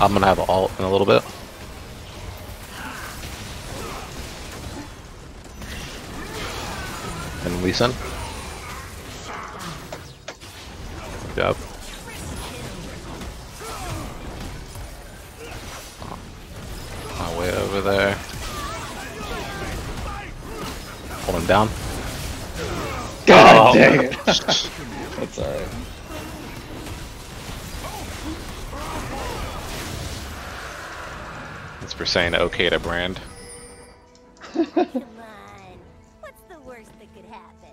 I'm gonna have ult in a little bit. And Lee Sin. Good job. My way over there. Hold him down. God Oh. dang it. That's alright. It's for saying okay to brand. Come on. What's the worst that could happen?